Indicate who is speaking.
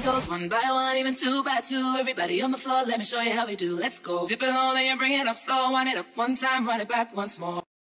Speaker 1: It goes one by one, even two by two. Everybody on the floor, let me show you how we do. Let's go. Dip it low, then you bring it up slow. Wind it up one time, run it back once more.